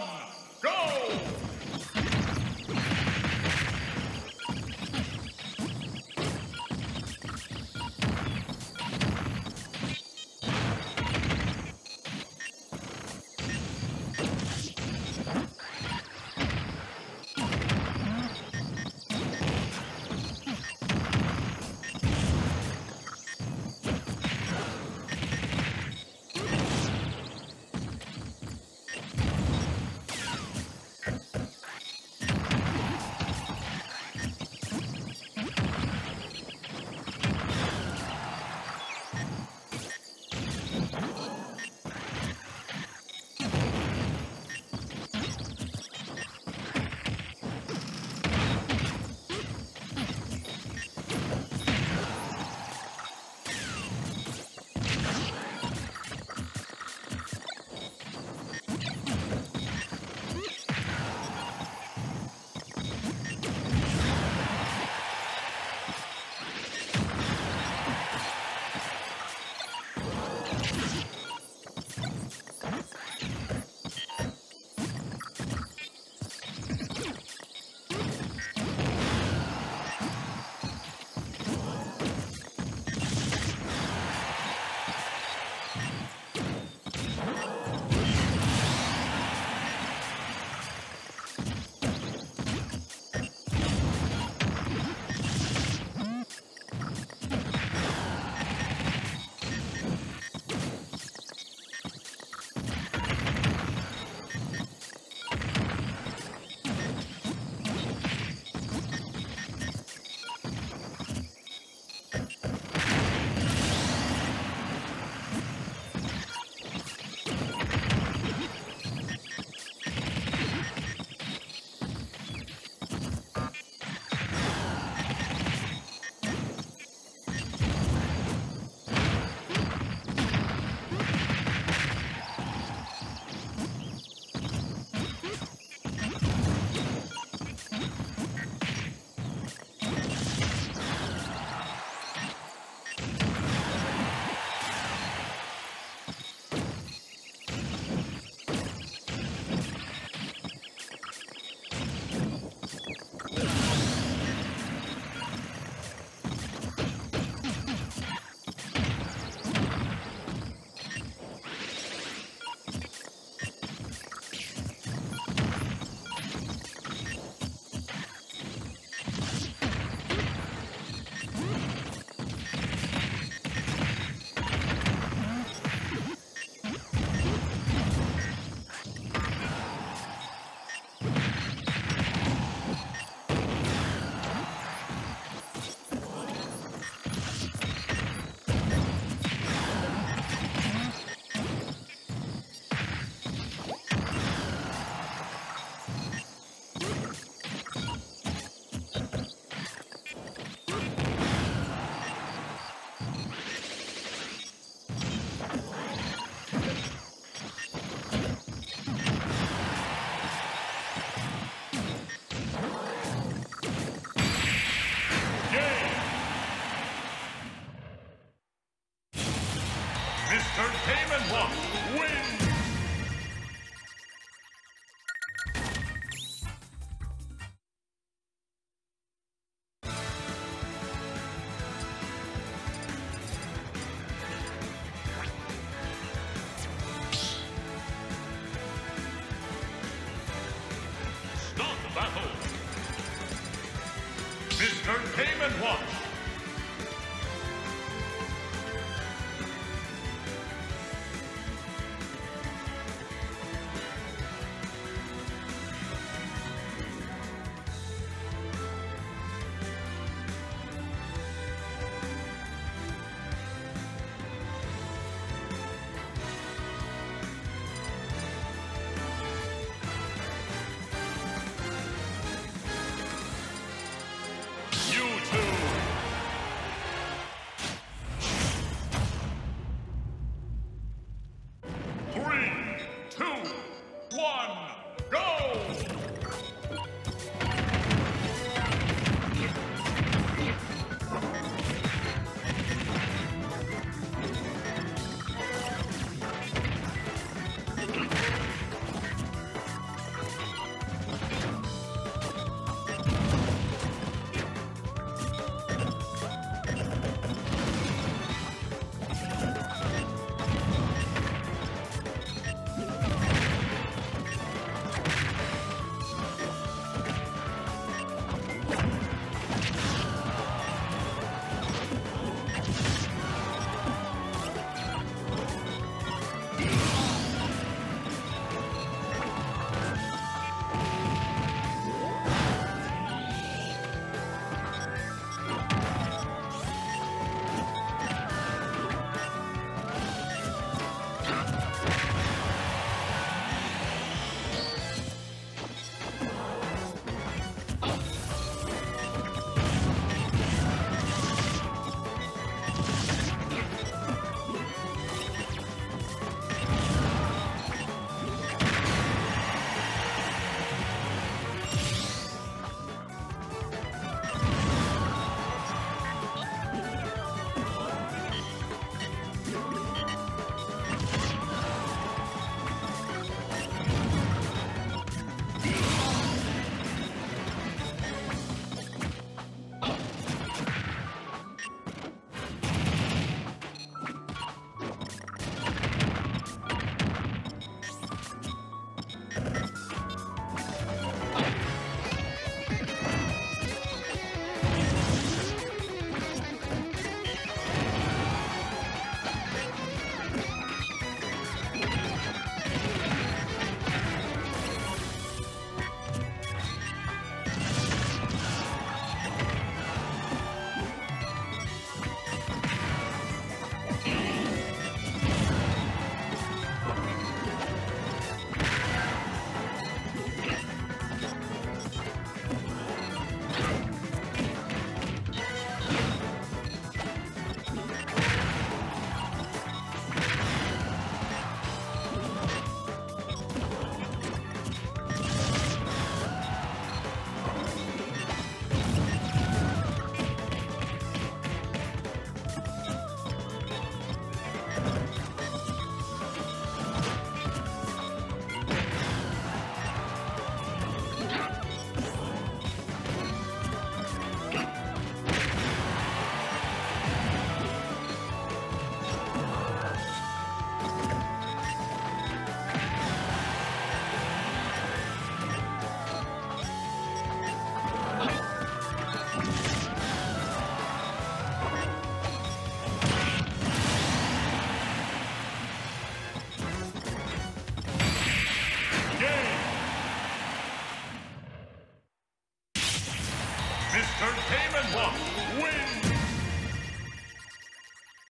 one, Game! Watch!